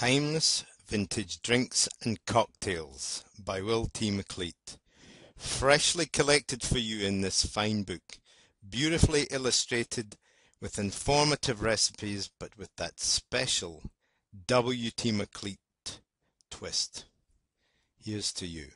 Timeless Vintage Drinks and Cocktails by Will T. McCleat. Freshly collected for you in this fine book, beautifully illustrated with informative recipes, but with that special W. T. McCleat twist. Here's to you.